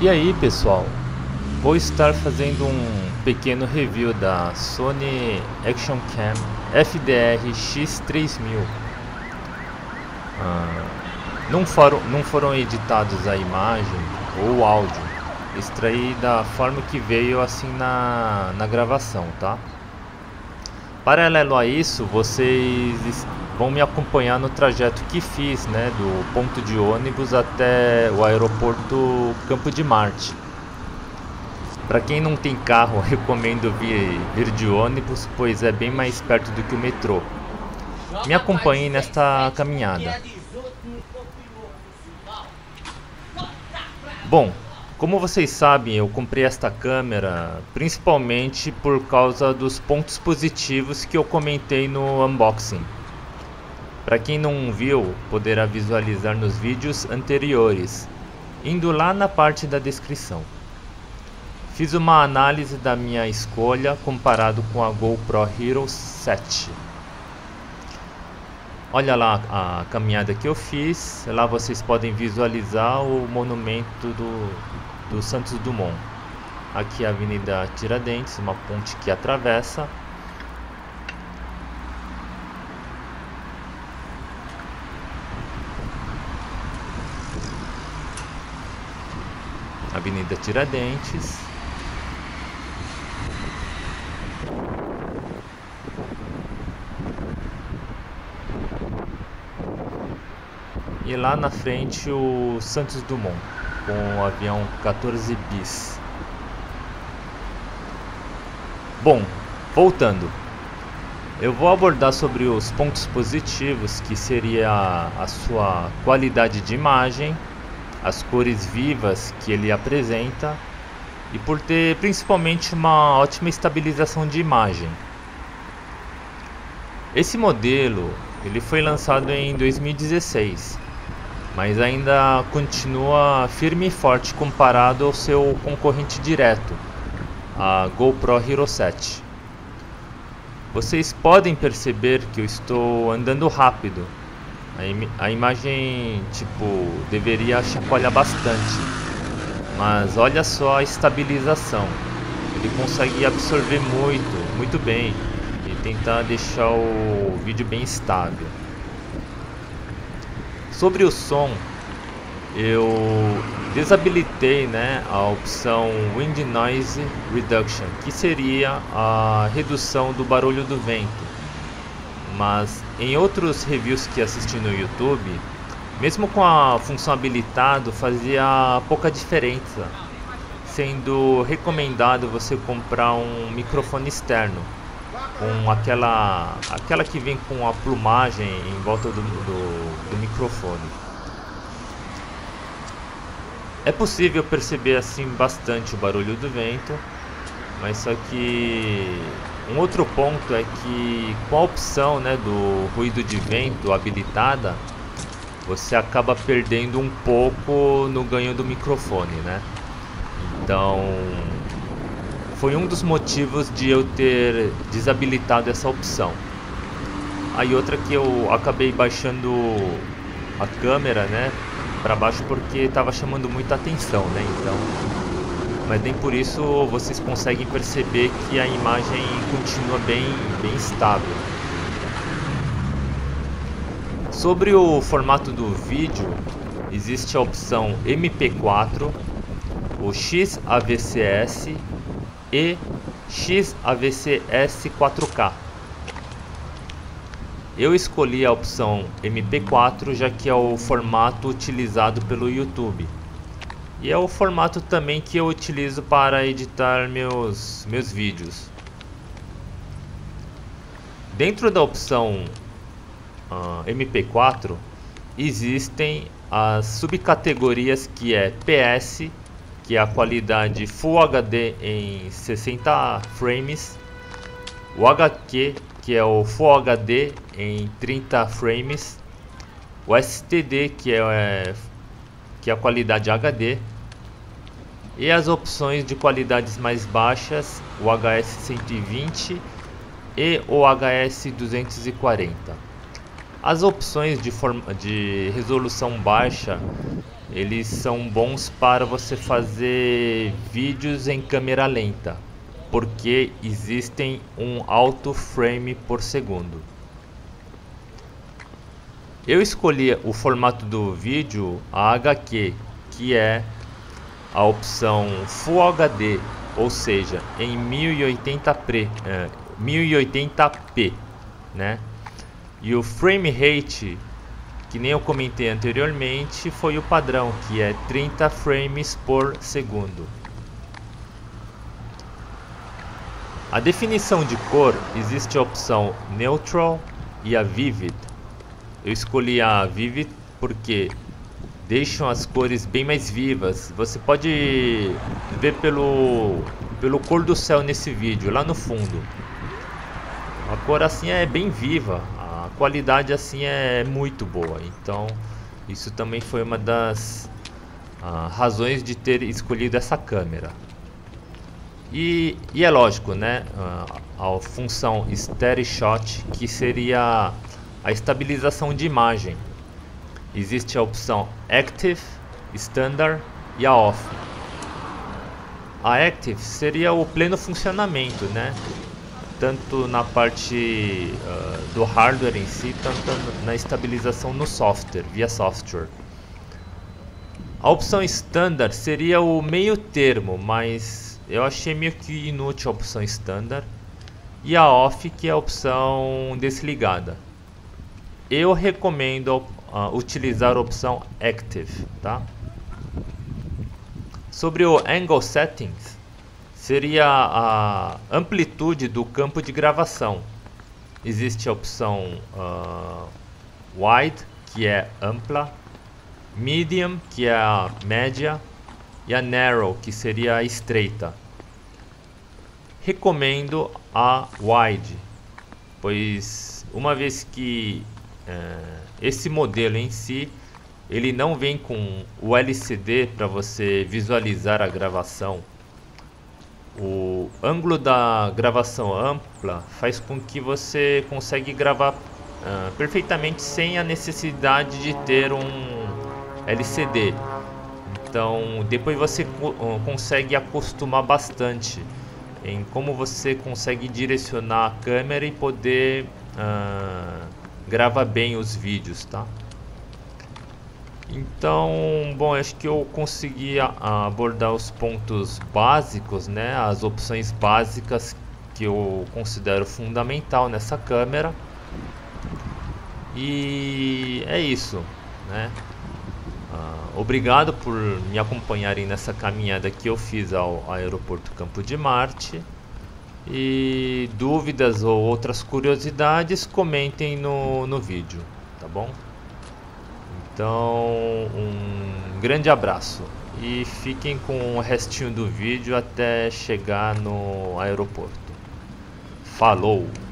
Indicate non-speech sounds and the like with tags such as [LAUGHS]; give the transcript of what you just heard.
E aí pessoal, vou estar fazendo um pequeno review da Sony Action Cam FDR X3000 ah, não, foram, não foram editados a imagem ou áudio, extraí da forma que veio assim na, na gravação, tá? Paralelo a isso, vocês vão me acompanhar no trajeto que fiz, né, do ponto de ônibus até o aeroporto Campo de Marte. Para quem não tem carro, [LAUGHS] recomendo vir, vir de ônibus, pois é bem mais perto do que o metrô. Me acompanhe nesta caminhada. Bom, como vocês sabem, eu comprei esta câmera principalmente por causa dos pontos positivos que eu comentei no unboxing. Para quem não viu, poderá visualizar nos vídeos anteriores, indo lá na parte da descrição. Fiz uma análise da minha escolha comparado com a GoPro Hero 7. Olha lá a caminhada que eu fiz, lá vocês podem visualizar o monumento do, do Santos Dumont. Aqui a Avenida Tiradentes, uma ponte que atravessa. Avenida Tiradentes. E lá na frente o Santos Dumont com o avião 14 bis. Bom, voltando. Eu vou abordar sobre os pontos positivos, que seria a sua qualidade de imagem, as cores vivas que ele apresenta e por ter principalmente uma ótima estabilização de imagem. Esse modelo ele foi lançado em 2016 mas ainda continua firme e forte comparado ao seu concorrente direto, a GoPro Hero 7. Vocês podem perceber que eu estou andando rápido. A, im a imagem, tipo, deveria chacoalhar bastante. Mas olha só a estabilização. Ele consegue absorver muito, muito bem e tentar deixar o vídeo bem estável. Sobre o som, eu desabilitei né, a opção Wind Noise Reduction, que seria a redução do barulho do vento. Mas em outros reviews que assisti no YouTube, mesmo com a função habilitado, fazia pouca diferença, sendo recomendado você comprar um microfone externo com aquela aquela que vem com a plumagem em volta do, do, do microfone. É possível perceber assim bastante o barulho do vento, mas só que um outro ponto é que com a opção né, do ruído de vento habilitada, você acaba perdendo um pouco no ganho do microfone, né? Então foi um dos motivos de eu ter desabilitado essa opção. Aí outra que eu acabei baixando a câmera, né, para baixo porque estava chamando muita atenção, né? Então, mas nem por isso vocês conseguem perceber que a imagem continua bem, bem estável. Sobre o formato do vídeo, existe a opção MP4, o XAVCS e XAVCS 4K. Eu escolhi a opção MP4 já que é o formato utilizado pelo YouTube. E é o formato também que eu utilizo para editar meus, meus vídeos. Dentro da opção uh, ah, MP4 existem as subcategorias que é PS, que é a qualidade Full HD em 60 frames, o HQ, que é o Full HD em 30 frames, o STD, que é, que é a qualidade HD, e as opções de qualidades mais baixas, o HS 120 e o HS 240. As opções de, de resolução baixa eles são bons para você fazer vídeos em câmera lenta, porque existem um alto frame por segundo. Eu escolhi o formato do vídeo HQ, que é a opção Full HD, ou seja, em 1080p, é, 1080p, né? E o frame rate que nem eu comentei anteriormente, foi o padrão, que é 30 frames por segundo. A definição de cor existe a opção Neutral e a Vivid. Eu escolhi a Vivid porque deixam as cores bem mais vivas. Você pode ver pelo, pelo cor do céu nesse vídeo, lá no fundo. A cor assim é bem viva, qualidade assim é muito boa. Então, isso também foi uma das uh, razões de ter escolhido essa câmera. E, e é lógico, né? Uh, a função Steady Shot, que seria a estabilização de imagem. Existe a opção Active, Standard e a Off. A Active seria o pleno funcionamento, né? Tanto na parte uh, do hardware em si, tanto na estabilização no software, via software. A opção standard seria o meio termo, mas eu achei meio que inútil a opção standard. E a off, que é a opção desligada. Eu recomendo uh, utilizar a opção active, tá? Sobre o angle settings, seria a amplitude do campo de gravação. Existe a opção uh, wide, que é ampla, medium, que é a média, e a narrow, que seria a estreita. Recomendo a wide, pois uma vez que uh, esse modelo em si ele não vem com o LCD para você visualizar a gravação o ângulo da gravação ampla faz com que você consegue gravar uh, perfeitamente sem a necessidade de ter um LCD. Então, depois você uh, consegue acostumar bastante em como você consegue direcionar a câmera e poder uh, gravar bem os vídeos, tá? Então, bom, acho que eu consegui abordar os pontos básicos, né, as opções básicas que eu considero fundamental nessa câmera. E é isso, né? Uh, obrigado por me acompanharem nessa caminhada que eu fiz ao aeroporto Campo de Marte. E dúvidas ou outras curiosidades, comentem no, no vídeo, tá bom? Então, um grande abraço e fiquem com o restinho do vídeo até chegar no aeroporto. Falou!